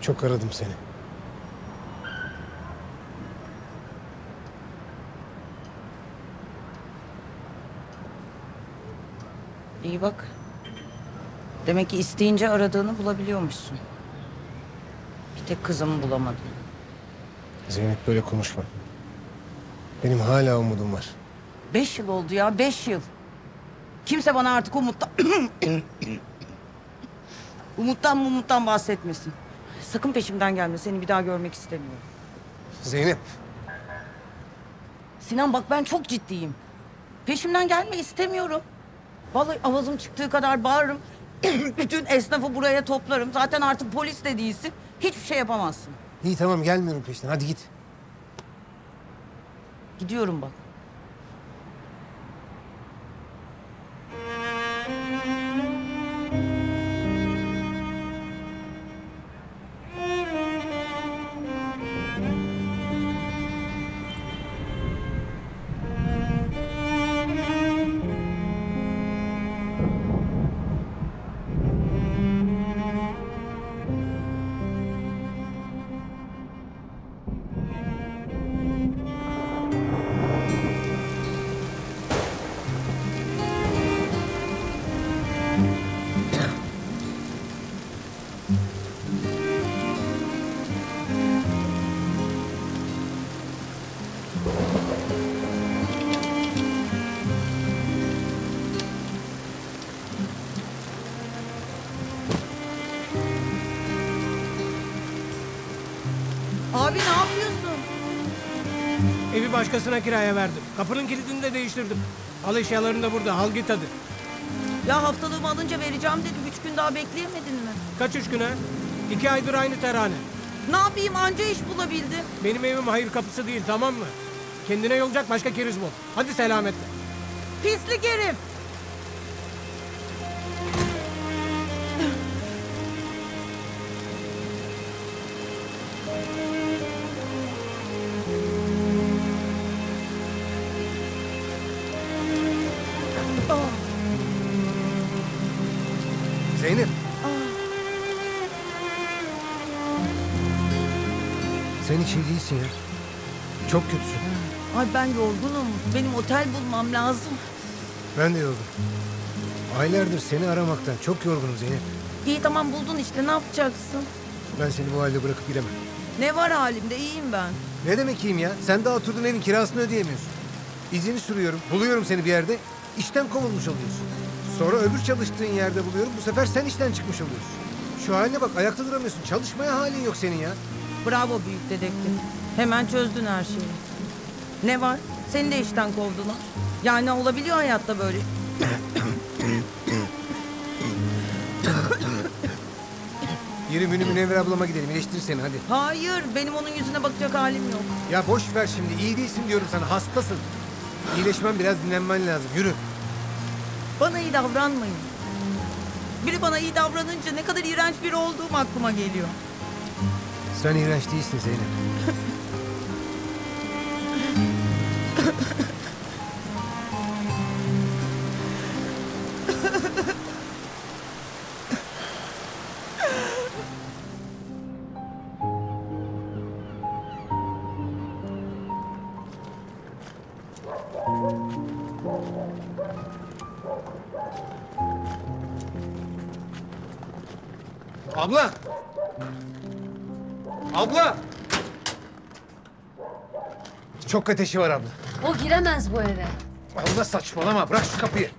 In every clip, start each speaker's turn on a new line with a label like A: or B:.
A: Çok aradım seni.
B: İyi bak. Demek ki isteyince aradığını bulabiliyormuşsun. Bir tek kızımı bulamadın.
A: Zeynep böyle konuşma. Benim hala umudum var.
B: Beş yıl oldu ya, beş yıl. Kimse bana artık umuttan... umuttan umuttan bahsetmesin. Sakın peşimden gelme, seni bir daha görmek istemiyorum.
A: Zeynep.
B: Sinan bak ben çok ciddiyim. Peşimden gelme istemiyorum. Vallahi avazım çıktığı kadar bağırırım. Bütün esnafı buraya toplarım. Zaten artık polis de değilsin. Hiçbir şey yapamazsın.
A: İyi tamam gelmiyorum peşinden. Hadi git.
B: Gidiyorum bak.
C: Evi başkasına kiraya verdim. Kapının kilidini de değiştirdim. Al eşyalarını da burada. Al git hadi.
B: Ya haftalığımı alınca vereceğim dedim. Üç gün daha bekleyemedin mi?
C: Kaç üç güne? İki aydır aynı terane.
B: Ne yapayım anca iş bulabildim.
C: Benim evim hayır kapısı değil tamam mı? Kendine yolacak başka keriz bul. Hadi selametle.
B: Pislik herif.
A: Zeynep. Sen hiç iyi değilsin ya. Çok kötüsün.
B: Ay ben yorgunum. Benim otel bulmam lazım.
A: Ben de yorgunum. Aylardır seni aramaktan çok yorgunum Zeynep.
B: İyi tamam buldun işte ne yapacaksın?
A: Ben seni bu halde bırakıp gidemem.
B: Ne var halimde iyiyim ben.
A: Ne demek iyiyim ya? Sen daha oturduğun evin kirasını ödeyemiyorsun. İzini sürüyorum. Buluyorum seni bir yerde. İşten kovulmuş oluyorsun. Sonra öbür çalıştığın yerde buluyorum. Bu sefer sen işten çıkmış oluyorsun. Şu haline bak ayakta duramıyorsun. Çalışmaya halin yok senin ya.
B: Bravo büyük dedektif. Hemen çözdün her şeyi. Ne var? Seni de işten kovdular. Yani olabiliyor hayatta böyle.
A: Yürü Münir Münevver ablama gidelim. İyileştir seni hadi.
B: Hayır benim onun yüzüne bakacak halim yok.
A: Ya boş ver şimdi. İyi değilsin diyorum sana. Hastasın. İyileşmen biraz dinlenmen lazım. Yürü.
B: Bana iyi davranmayın. Biri bana iyi davranınca ne kadar iğrenç biri olduğum aklıma geliyor.
A: Sen iğrenç değilsin Zeynep. Abla! Abla! Çok ateşi var abla.
D: O giremez bu eve.
A: Abla saçmalama. Bırak şu kapıyı.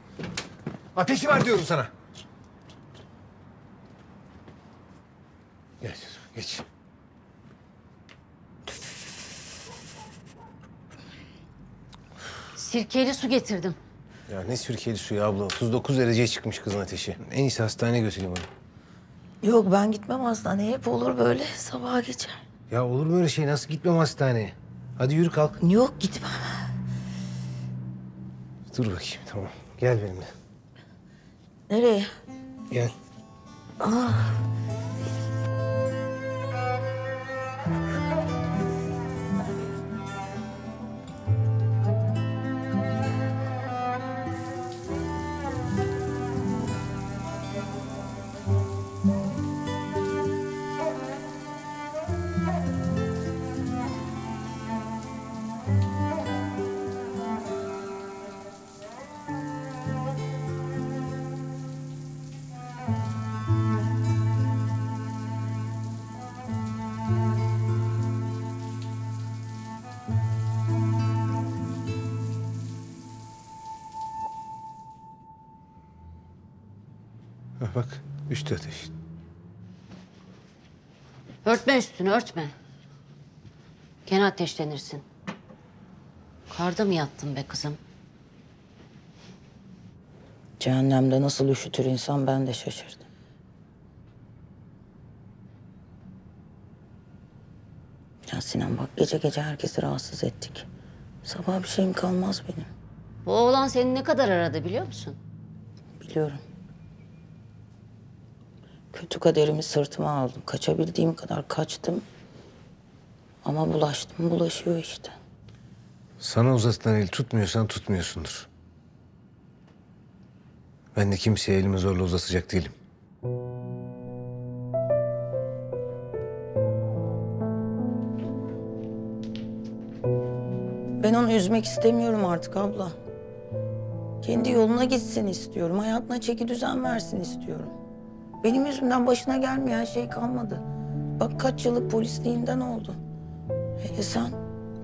A: Ateşi var diyorum sana. Gel, geç.
D: Sirkeli su getirdim.
A: Ya ne sürkeli suyu abla. 39 dereceye çıkmış kızın ateşi. En iyisi hastaneye götüreyim onu.
B: Yok ben gitmem hastaneye. Hep olur böyle sabaha geçer.
A: Ya olur mu öyle şey? Nasıl gitmem hastaneye? Hadi yürü kalk.
B: Yok gitmem.
A: Dur bakayım tamam. Gel benimle.
B: Nereye?
A: Gel. Ha, bak üstü ateş.
D: Örtme üstünü örtme. Gene ateşlenirsin. Karda mı yattın be kızım?
E: Cehennemde nasıl üşütür insan ben de şaşırdım. Ya Sinan bak gece gece herkesi rahatsız ettik. Sabah bir şeyim kalmaz benim.
D: Bu oğlan seni ne kadar aradı biliyor musun?
E: Biliyorum. Kötü kaderimi sırtıma aldım. Kaçabildiğim kadar kaçtım. Ama bulaştım, bulaşıyor işte.
A: Sana uzatılan el tutmuyorsan tutmuyorsundur. Ben de kimseye elimi zorla uzatacak değilim.
E: Ben onu üzmek istemiyorum artık abla. Kendi yoluna gitsin istiyorum. Hayatına çeki düzen versin istiyorum. Benim yüzümden başına gelmeyen şey kalmadı. Bak kaç yıllık polisliğinden oldu. Hele sen,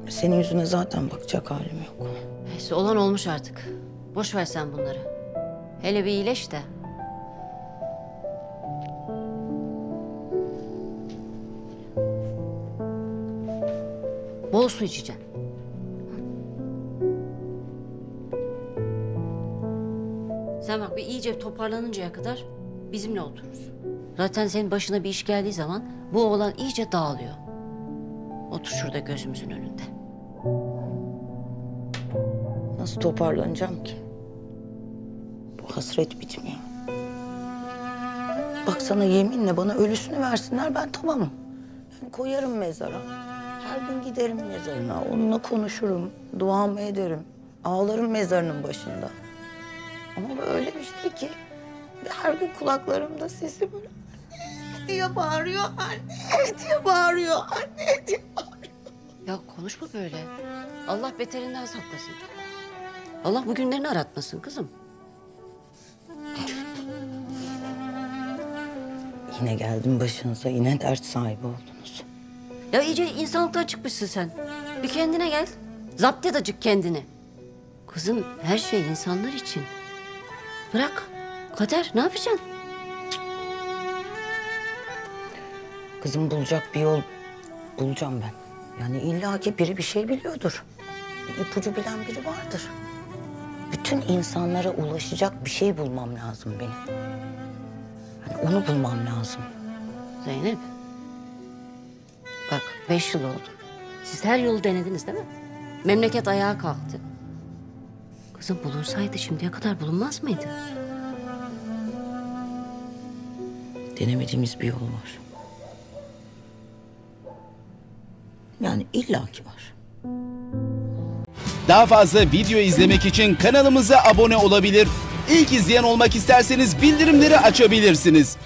E: senin yüzüne zaten bakacak halim yok.
D: Neyse olan olmuş artık. Boş ver sen bunları. Hele bir iyileş de. Bol su içeceksin. Sen bak bir iyice toparlanıncaya kadar bizimle oturursun. Zaten senin başına bir iş geldiği zaman bu oğlan iyice dağılıyor. Otur şurada gözümüzün önünde.
E: Nasıl toparlanacağım ki? Bu hasret bitmiyor. Bak sana yeminle bana ölüsünü versinler ben tamamım. Yani koyarım mezara. Her gün giderim mezarına. Onunla konuşurum. Duamı ederim. Ağlarım mezarının başında. Ama öyle bir şey ki her gün kulaklarımda sesi böyle anne diye bağırıyor anne diye bağırıyor anne diye bağırıyor.
D: Ya konuşma böyle. Allah beterinden saklasın. Allah bu günlerini aratmasın kızım.
E: Yine geldim başınıza yine dert sahibi oldunuz.
D: Ya iyice insanlıktan çıkmışsın sen. Bir kendine gel. Zapt et acık kendini. Kızım her şey insanlar için. Bırak. Kader ne yapacaksın?
E: Kızım bulacak bir yol bulacağım ben. Yani illaki biri bir şey biliyordur. Bir ipucu bilen biri vardır. Bütün insanlara ulaşacak bir şey bulmam lazım benim. Yani onu bulmam lazım.
D: Zeynep. Bak beş yıl oldu. Siz her yolu denediniz değil mi? Memleket ayağa kalktı. Kızım bulunsaydı şimdiye kadar bulunmaz mıydı?
E: Denemediğimiz bir yol var. Yani illaki var.
F: Daha fazla video izlemek için kanalımıza abone olabilir. İlk izleyen olmak isterseniz bildirimleri açabilirsiniz.